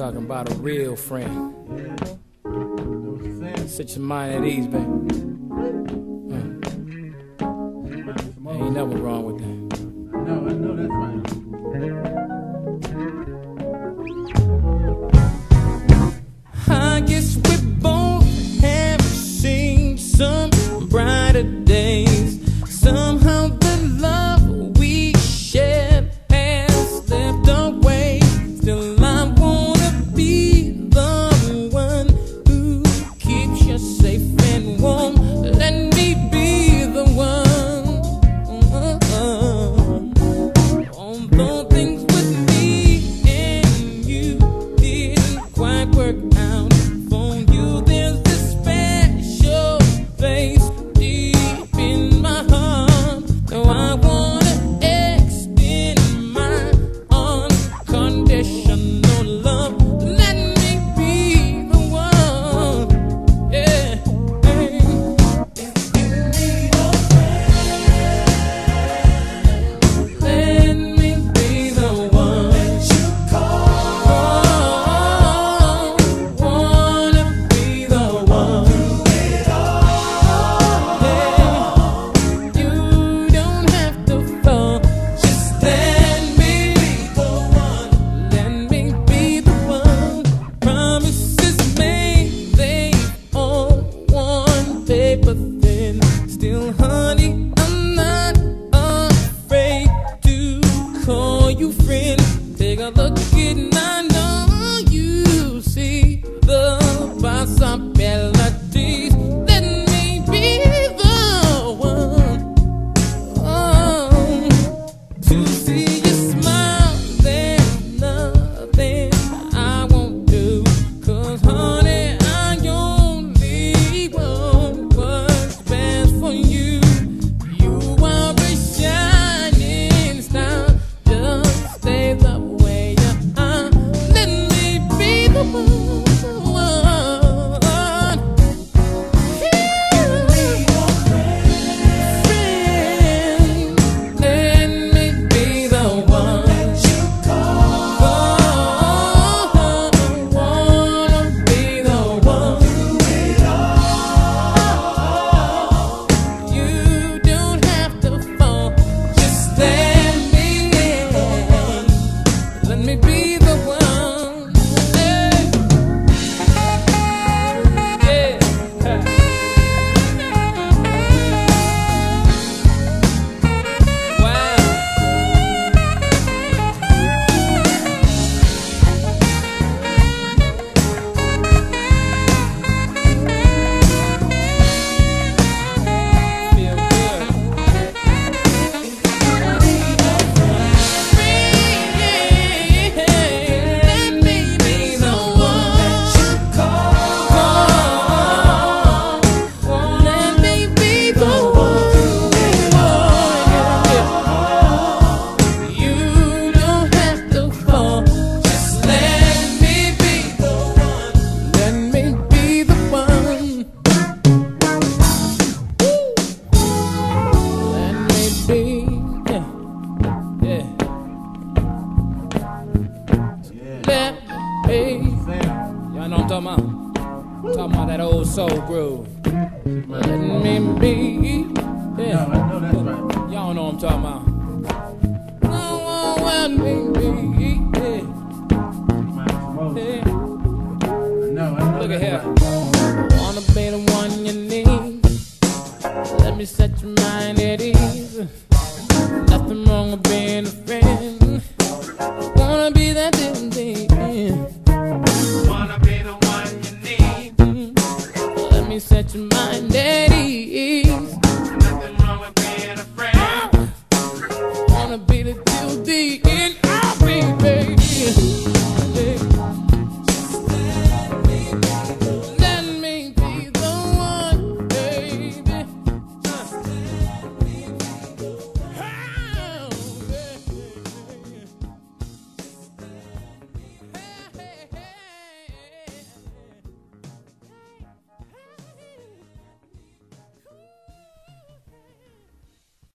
Talking about a real friend. Set your mind at ease, baby. Uh, ain't nothing wrong with that. I guess we both have seen some brighter days. Still, honey. that old soul groove. Let me be. Yeah. No, I that's right. Y'all know what I'm talking about. No one let me be. Yeah. yeah. No, I know Look at here. Right. Wanna be the one you need. Let me set your mind at ease. Nothing wrong with being a friend. Wanna be that damn thing. to be in.